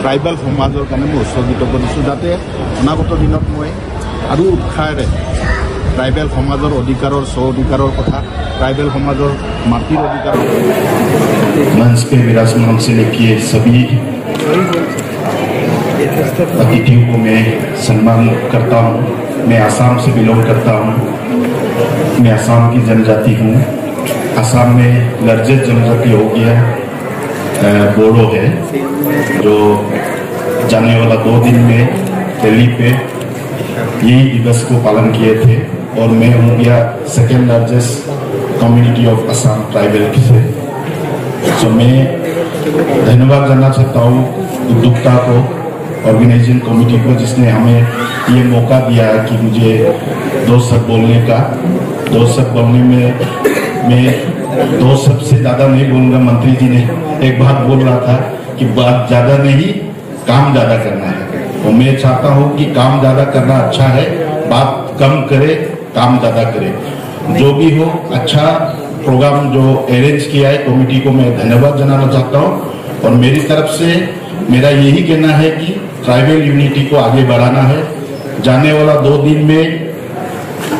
Tribal সমাজৰ কাৰণে মই উৎসৰ্গিত কৰিছোঁ যাতে অনাগত দিনত মই আৰু উৎসাহেৰে ট্ৰাইবেল সমাজৰ অধিকাৰৰ স্ব অধিকাৰৰ কথা ট্ৰাইবেল সমাজৰ মাটিৰ অধিকাৰৰ मंच पे विराजमान से लेके सभी अतिथियों को मैं सम्मान करता हूँ मैं आसाम से बिलोंग करता हूँ मैं आसाम की जनजाति हूँ आसाम में लर्जत जनजाति हो गया अ, बोडो है जो जाने वाला दो दिन में दिल्ली पे यही दिवस को पालन किए थे और मैं हूँ गया second largest community of Assam tribal say so मैं धन्यवाद करना चाहता हूँ उद्योक्ता को ऑर्गेनाइजिंग कमेटी को, जिसने हमें ये मौका दिया है कि मुझे दो शब्द बोलने का। दो शब्द बोलने में, मैं दो शब्द से ज़्यादा नहीं बोलूँगा, मंत्री जी ने एक बात बोल रहा था। कि बात ज़्यादा नहीं, काम ज़्यादा करना है। और मैं चाहता हूँ कि काम ज़्यादा करना अच्छा है, बात कम करे, काम ज़्यादा करे। जो भी हो अच्छा प्रोग्राम जो अरेंज किया है कमेटी को मैं धन्यवाद जनाना चाहता हूँ। और मेरी तरफ़ से मेरा यही कहना है कि ट्राइबल यूनिटी को आगे बढ़ाना है। जाने वाला दो दिन में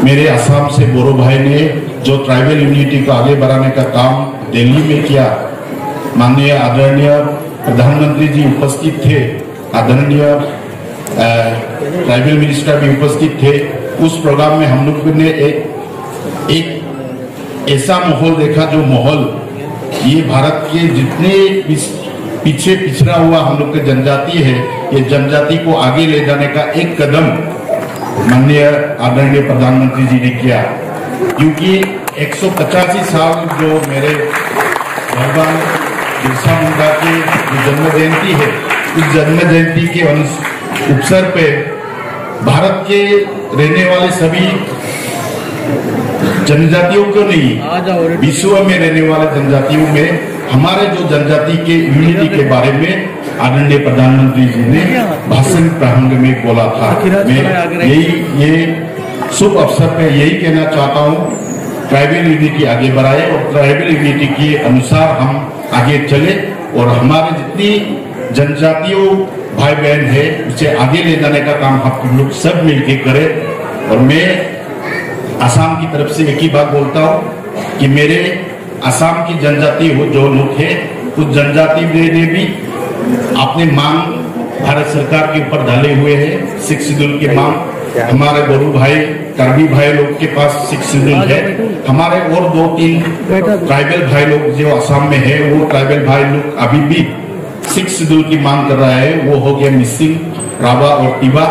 मेरे असम से बोरो भाई ने जो ट्राइबल यूनिटी को आगे बढ़ाने का काम दिल्ली में किया, माननीय आदरणीय प्रधानमंत्री जी उपस्थित थे, आदरणीय ट्राइबल मिनिस्टर भी उपस्थित थे, उस प्रोग्राम में हम लोग ने एक एक ऐसा माहौल देखा जो माहौल ये भारत के जितने पीछे पिछड़ा हुआ हम लोग के जनजाति है, ये जनजाति को आगे ले जाने का एक कदम माननीय आदरणीय प्रधानमंत्री जी ने किया। क्योंकि 185 साल जो मेरे भगवान बिरसा मुंडा की जो जन्म जयंती है उस जन्म जयंती के अवसर पे भारत के रहने वाले सभी जनजातियों को नहीं विश्व में रहने वाले जनजातियों में हमारे जो जनजाति के यूनिटी के बारे में आदरणीय प्रधानमंत्री जी ने भाषण प्रारंभ में बोला था। मैं यही ये शुभ अवसर पे यही कहना चाहता हूँ ट्राइबल यूनिटी आगे बढ़ाए और ट्राइबल यूनिटी के अनुसार हम आगे चले और हमारे जितनी जनजातियों भाई बहन है उसे आगे ले जाने का काम हम लोग सब मिलके करें। और मैं आसाम की तरफ़ से एक ही बात बोलता हूँ कि मेरे आसाम की जनजाति हो जो लोग है उस जनजाति ने ने भी अपने मांग भारत सरकार के ऊपर डाले हुए हैं सिक्स शेड्यूल की मांग। हमारे गुरु भाई करबी भाई लोग के पास सिक्स शेड्यूल है। हमारे और दो तीन ट्राइबल भाई लोग जो असम में है वो ट्राइबल भाई लोग अभी भी सिक्स शेड्यूल की मांग कर रहा है वो हो गया मिसिंग रावा और टिबा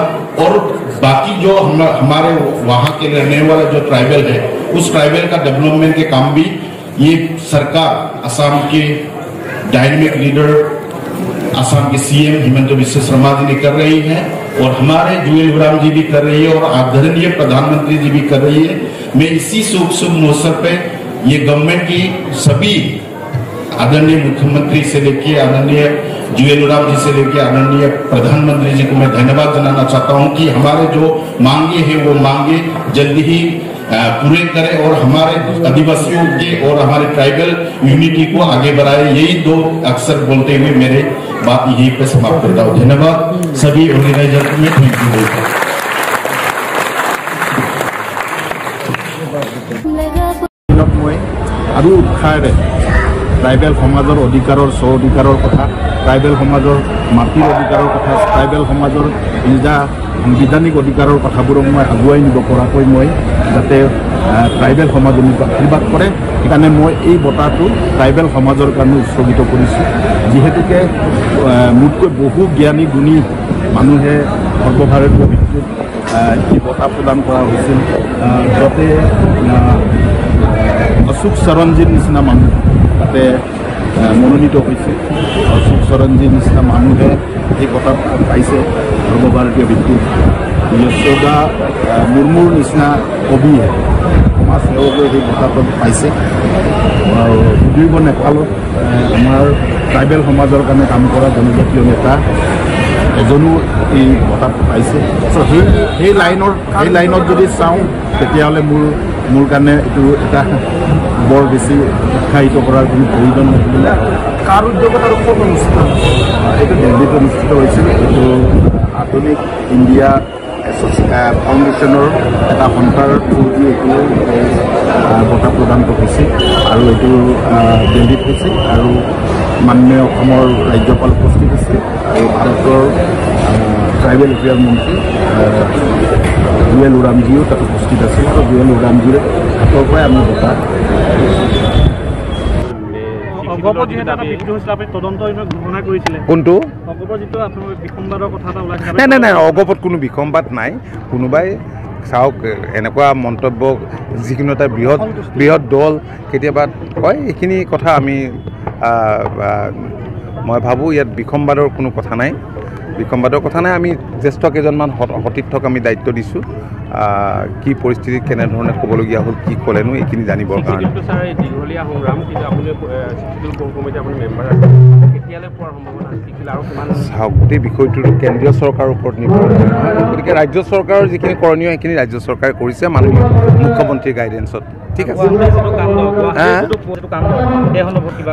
और बाकी जो हम हमारे वहाँ के रहने वाले जो ट्राइबल है उस ट्राइबल का डेवलपमेंट के काम भी ये सरकार असम के डायनेमिक लीडर असम के सीएम हिमंत बिश्व शर्मा जी ने कर रही है और हमारे जुएल राम जी भी कर रही है और आदरणीय प्रधानमंत्री जी भी कर रही है। मैं इसी शुभ शुभ मौसम पे ये गवर्नमेंट की सभी आदरणीय मुख्यमंत्री से लेके आदरणीय जुएल जी से लेके आदरणीय प्रधानमंत्री जी को मैं धन्यवाद जनाना चाहता हूँ कि हमारे जो मांगे हैं, वो मांगे जल्दी ही पूरे करें और हमारे आदिवासियों के और हमारे ट्राइबल यूनिटी को आगे बढ़ाए। यही दो अक्सर बोलते हुए मेरे बात यही पे समाप्त करता हूँ। धन्यवाद। सभी ऑर्गेनाइजर मैं थैंक यू মই আৰু উৎসাহেৰে ট্ৰাইবেল সমাজৰ অধিকাৰৰ স্ব অধিকাৰৰ কথা ট্ৰাইবেল সমাজৰ মাটিৰ অধিকাৰৰ কথা ট্ৰাইবেল সমাজৰ নিজা সাংবিধানিক অধিকাৰৰ কথাবোৰক মই আগুৱাই নিব পৰাকৈ মই যাতে ট্ৰাইবেল সমাজে মোক আশীৰ্বাদ কৰে। সেইকাৰণে মই এই বঁটাটো ট্ৰাইবেল সমাজৰ কাৰণে উৎসৰ্গিত কৰিছোঁ। যিহেতুকে মোতকৈ বহু জ্ঞানী গুণী মানুহে সৰ্বভাৰতীয় ভিত্তিত বঁটা প্ৰদান কৰা হৈছিল। য'তে অশোক চৰণজীৰ নিচিনা মানুহ তাতে মনোনীত হৈছে। অশোক চৰণজীৰ নিচিনা মানুহে এই বঁটা পাইছে। সৰ্বভাৰতীয় ভিত্তিত যশোদা মুৰ্মুৰ নিচিনা কবিয়ে সমাজ সেৱকে সেই বঁটাটো পাইছে। আৰু সুদীৰ্ঘ নেপালত আমাৰ ট্ৰাইবেল সমাজৰ কাৰণে কাম কৰা জনজাতীয় নেতা এজনো এই বঁটাটো পাইছে। চ' সেই সেই লাইনৰ সেই লাইনত যদি চাওঁ তেতিয়াহ'লে মোৰ মোৰ কাৰণে এইটো এটা বৰ বেছি উৎসাহিত কৰাৰ কোনো প্ৰয়োজন নহয় কাৰ উদ্যোগত আৰু ক'ত অনুষ্ঠিত এইটো দিল্লীত অনুষ্ঠিত হৈছিল। এইটো আধুনিক ইণ্ডিয়া ফাউণ্ডেশ্যনৰ এটা সন্থাৰ থ্ৰু দি এইটো বঁটা প্ৰদানটো হৈছে আৰু এইটো দিল্লীত হৈছে আৰু মাননীয় অসমৰ ৰাজ্যপাল উপস্থিত আছে আৰু ভাৰতৰ ট্ৰাইবেল এফেয়াৰ মন্ত্ৰী জুৱেল ওৰামজীও তাত উপস্থিত আছিল। আৰু জুৱেল ওৰামজীৰ হাতৰ পৰাই আমি বঁটা কোনটো? ওলাইছে নাই নাই নাই অগপত কোনো বিসম্বাদ নাই। কোনোবাই চাওক এনেকুৱা মন্তব্য যিকোনো এটা বৃহৎ বৃহৎ দল কেতিয়াবা কয় এইখিনি কথা আমি মই ভাবোঁ ইয়াত বিসম্বাদৰ কোনো কথা নাই। বিসম্বাদৰ কথা নাই আমি জ্যেষ্ঠ কেইজনমান সত- সতীৰ্থক আমি দায়িত্ব দিছোঁ। কি পৰিস্থিতিত কেনেধৰণে ক'বলগীয়া হ'ল কি ক'লেনো এইখিনি জানিবৰ কাৰণে। দীঘলীয়া সংগ্ৰাম কিন্তু আপুনি কিমান চাওক গোটেই বিষয়টোতো কেন্দ্ৰীয় চৰকাৰৰ ওপৰত নিৰ্ভৰ কৰে। গতিকে ৰাজ্য চৰকাৰৰ যিখিনি কৰণীয় সেইখিনি ৰাজ্য চৰকাৰে কৰিছে মাননীয় মুখ্যমন্ত্ৰীৰ গাইডেঞ্চত ঠিক আছে?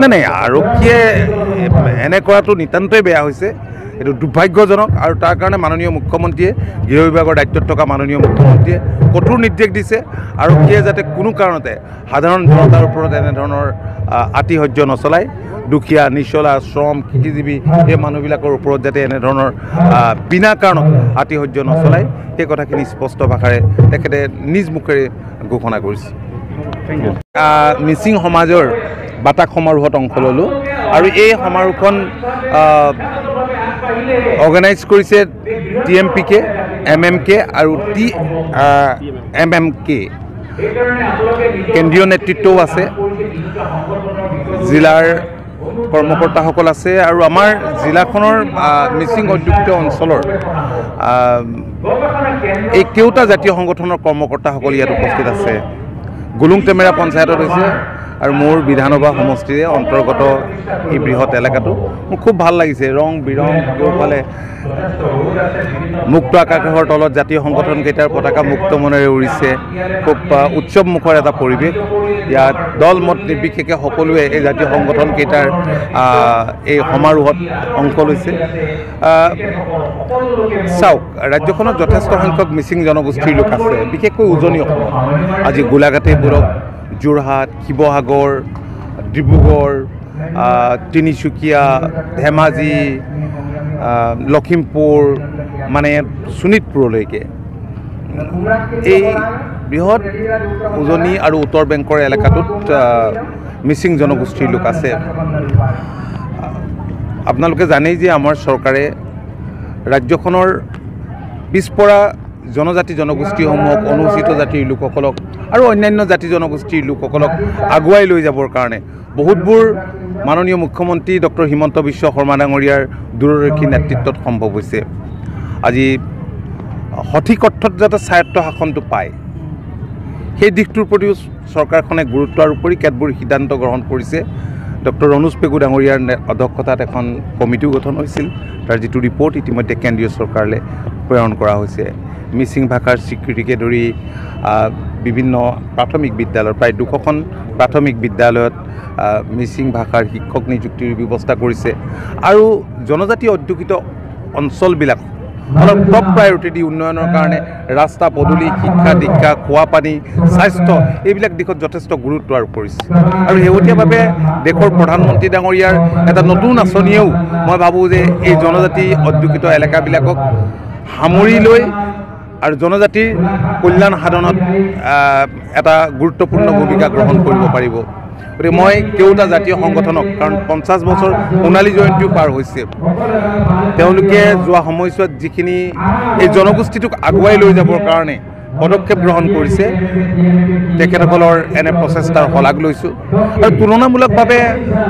নাই নাই আৰক্ষীয়ে এনে কৰাটো নিতান্তই বেয়া হৈছে। এইটো দুৰ্ভাগ্যজনক আৰু তাৰ কাৰণে মাননীয় মুখ্যমন্ত্ৰীয়ে গৃহ বিভাগৰ দায়িত্বত থকা মাননীয় মুখ্যমন্ত্ৰীয়ে কঠোৰ নিৰ্দেশ দিছে আৰক্ষীয়ে যাতে কোনো কাৰণতে সাধাৰণ জনতাৰ ওপৰত এনেধৰণৰ আতিশয্য নচলায়। দুখীয়া নিচলা শ্ৰম কৃষিজীৱী সেই মানুহবিলাকৰ ওপৰত যাতে এনেধৰণৰ বিনা কাৰণত আতিশয্য নচলায় সেই কথাখিনি স্পষ্ট ভাষাৰে তেখেতে নিজ মুখেৰে ঘোষণা কৰিছে। মিচিং সমাজৰ বাটাক সমাৰোহত অংশ ল'লোঁ। আৰু এই সমাৰোহখন অৰ্গেনাইজ কৰিছে T M P K M M K আৰু টি এম এম কে। কেন্দ্ৰীয় নেতৃত্বও আছে। জিলাৰ কৰ্মকৰ্তাসকল আছে আৰু আমাৰ জিলাখনৰ মিচিং অধ্যুষিত অঞ্চলৰ এই কেওটা জাতীয় সংগঠনৰ কৰ্মকৰ্তাসকল ইয়াত উপস্থিত আছে। গুলুং টেমেৰা পঞ্চায়তত হৈছে। আৰু মোৰ বিধানসভা সমষ্টিৰে অন্তৰ্গত এই বৃহৎ এলেকাটো মোৰ খুব ভাল লাগিছে। ৰং বিৰং কেওফালে মুক্ত আকাশৰ তলত জাতীয় সংগঠনকেইটাৰ পতাকা মুক্ত মনেৰে উৰিছে। খুব উৎসৱমুখৰ এটা পৰিৱেশ। ইয়াত দল মত নিৰ্বিশেষে সকলোৱে এই জাতীয় সংগঠনকেইটাৰ এই সমাৰোহত অংশ লৈছে। চাওক ৰাজ্যখনত যথেষ্ট সংখ্যক মিচিং জনগোষ্ঠীৰ লোক আছে বিশেষকৈ উজনি অসমত আজি গোলাঘাটেই বোলক যোৰহাট শিৱসাগৰ ডিব্ৰুগড় তিনিচুকীয়া ধেমাজি লখিমপুৰ মানে শোণিতপুৰলৈকে। এই বৃহৎ উজনি আৰু উত্তৰ বেংকৰ এলেকাটোত মিচিং জনগোষ্ঠীৰ লোক আছে। আপোনালোকে জানেই যে আমাৰ চৰকাৰে ৰাজ্যখনৰ পিছপৰা জনজাতি জনগোষ্ঠীসমূহক অনুসূচিত জাতিৰ লোকসকলক আৰু অন্যান্য জাতি জনগোষ্ঠীৰ লোকসকলক আগুৱাই লৈ যাবৰ কাৰণে বহুতবোৰ মাননীয় মুখ্যমন্ত্ৰী ডক্টৰ হিমন্ত বিশ্ব শৰ্মা ডাঙৰীয়াৰ দূৰদৰ্শী নেতৃত্বত সম্ভৱ হৈছে। আজি সঠিক অৰ্থত যাতে স্বায়ত্ব শাসনটো পায় সেই দিশটোৰ প্ৰতিও চৰকাৰখনে গুৰুত্ব আৰোপ কৰি কেতবোৰ সিদ্ধান্ত গ্ৰহণ কৰিছে। ডক্টৰ ৰণোজ পেগু ডাঙৰীয়াৰ অধ্যক্ষতাত এখন কমিটিও গঠন হৈছিল। তাৰ যিটো ৰিপৰ্ট ইতিমধ্যে কেন্দ্ৰীয় চৰকাৰলৈ প্ৰেৰণ কৰা হৈছে। মিচিং ভাষাৰ স্বীকৃতিকে ধৰি বিভিন্ন প্ৰাথমিক বিদ্যালয় প্ৰায় দুশখন প্ৰাথমিক বিদ্যালয়ত মিচিং ভাষাৰ শিক্ষক নিযুক্তিৰ ব্যৱস্থা কৰিছে। আৰু জনজাতি অধ্যুষিত অঞ্চলবিলাক অলপ টপ প্ৰায়ৰিটি দি উন্নয়নৰ কাৰণে ৰাস্তা পদূলি শিক্ষা দীক্ষা খোৱা পানী স্বাস্থ্য এইবিলাক দিশত যথেষ্ট গুৰুত্ব আৰোপ কৰিছে। আৰু শেহতীয়াভাৱে দেশৰ প্ৰধানমন্ত্ৰী ডাঙৰীয়াৰ এটা নতুন আঁচনিয়েও মই ভাবোঁ যে এই জনজাতি অধ্যুষিত এলেকাবিলাকক সামৰি লৈ আৰু জনজাতিৰ কল্যাণ সাধনত এটা গুৰুত্বপূৰ্ণ ভূমিকা গ্ৰহণ কৰিব পাৰিব। গতিকে মই কেওটা জাতীয় সংগঠনক কাৰণ পঞ্চাছ বছৰ সোণালী জয়ন্তীও পাৰ হৈছে তেওঁলোকে যোৱা সময়ছোৱাত যিখিনি এই জনগোষ্ঠীটোক আগুৱাই লৈ যাবৰ কাৰণে পদক্ষেপ গ্ৰহণ কৰিছে। তেখেতসকলৰ এনে প্ৰচেষ্টাৰ শলাগ লৈছোঁ। আৰু তুলনামূলকভাৱে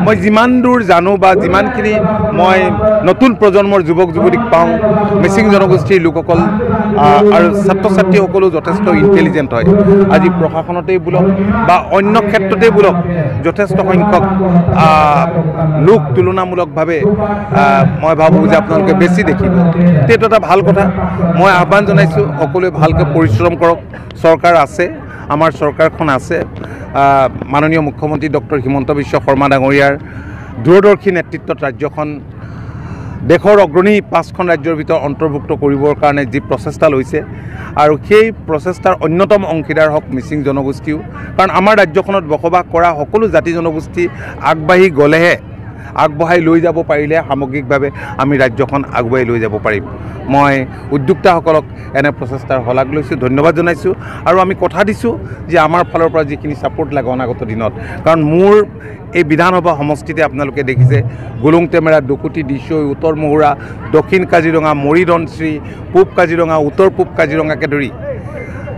মই যিমান দূৰ জানো বা যিমানখিনি মই নতুন প্ৰজন্মৰ যুৱক যুৱতীক পাওঁ মিচিং জনগোষ্ঠীৰ লোকসকল আৰু ছাত্ৰ ছাত্ৰীসকলো যথেষ্ট ইণ্টেলিজেণ্ট হয়। আজি প্ৰশাসনতেই বোলক বা অন্য ক্ষেত্ৰতেই বোলক যথেষ্ট সংখ্যক লোক তুলনামূলকভাৱে মই ভাবোঁ যে আপোনালোকে বেছি দেখিব। সেইটো এটা ভাল কথা। মই আহ্বান জনাইছোঁ সকলোৱে ভালকৈ পৰিশ্ৰম কৰক। চৰকাৰ আছে আমাৰ চৰকাৰখন আছে। মাননীয় মুখ্যমন্ত্ৰী ডক্টৰ হিমন্ত বিশ্ব শৰ্মা ডাঙৰীয়াৰ দূৰদৰ্শী নেতৃত্বত ৰাজ্যখন দেশৰ অগ্ৰণী পাঁচখন ৰাজ্যৰ ভিতৰত অন্তৰ্ভুক্ত কৰিবৰ কাৰণে যি প্ৰচেষ্টা লৈছে আৰু সেই প্ৰচেষ্টাৰ অন্যতম অংশীদাৰ হওক মিচিং জনগোষ্ঠীও। কাৰণ আমাৰ ৰাজ্যখনত বসবাস কৰা সকলো জাতি জনগোষ্ঠী আগবাঢ়ি গ'লেহে আগবঢ়াই লৈ যাব পাৰিলে সামগ্ৰিকভাৱে আমি ৰাজ্যখন আগুৱাই লৈ যাব পাৰিম। মই উদ্যোক্তাসকলক এনে প্ৰচেষ্টাৰ শলাগ লৈছোঁ ধন্যবাদ জনাইছোঁ আৰু আমি কথা দিছোঁ যে আমাৰ ফালৰ পৰা যিখিনি ছাপোৰ্ট লাগে অনাগত দিনত। কাৰণ মোৰ এই বিধানসভা সমষ্টিতে আপোনালোকে দেখিছে গুলুং টেমেৰা দুকুটি দিছৈ উত্তৰ মহুৰা দক্ষিণ কাজিৰঙা মৰিধনশ্ৰী পূব কাজিৰঙা উত্তৰ পূব কাজিৰঙাকে ধৰি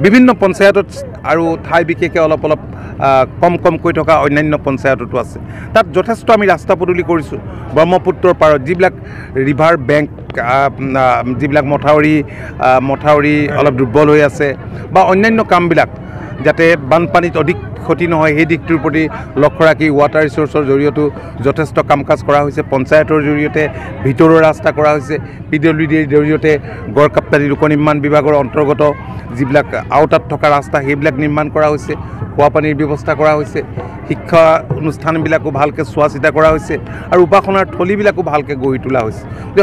বিভিন্ন পঞ্চায়তত আৰু ঠাই বিশেষে অলপ অলপ কম কমকৈ থকা অন্যান্য পঞ্চায়ততো আছে। তাত যথেষ্ট আমি ৰাস্তা পদূলি কৰিছোঁ। ব্ৰহ্মপুত্ৰৰ পাৰত যিবিলাক ৰিভাৰ বেংক যিবিলাক মথাউৰি মথাউৰি অলপ দুৰ্বল হৈ আছে বা অন্যান্য কামবিলাক যাতে বানপানীত অধিক ক্ষতি নহয় সেই দিশটোৰ প্ৰতি লক্ষ্য ৰাখি ৱাটাৰ ৰিচোৰ্চৰ জৰিয়তেও যথেষ্ট কাম কাজ কৰা হৈছে। পঞ্চায়তৰ জৰিয়তে ভিতৰুৱা ৰাস্তা কৰা হৈছে। পি ডব্লিউ ডিৰ জৰিয়তে গড়কাপ্তানি লোক নিৰ্মাণ বিভাগৰ অন্তৰ্গত যিবিলাক আওতাত থকা ৰাস্তা সেইবিলাক নিৰ্মাণ কৰা হৈছে। খোৱা পানীৰ ব্যৱস্থা কৰা হৈছে। শিক্ষা অনুষ্ঠানবিলাকো ভালকৈ চোৱা চিতা কৰা হৈছে। আৰু উপাসনাৰ থলীবিলাকো ভালকৈ গঢ়ি তোলা হৈছে।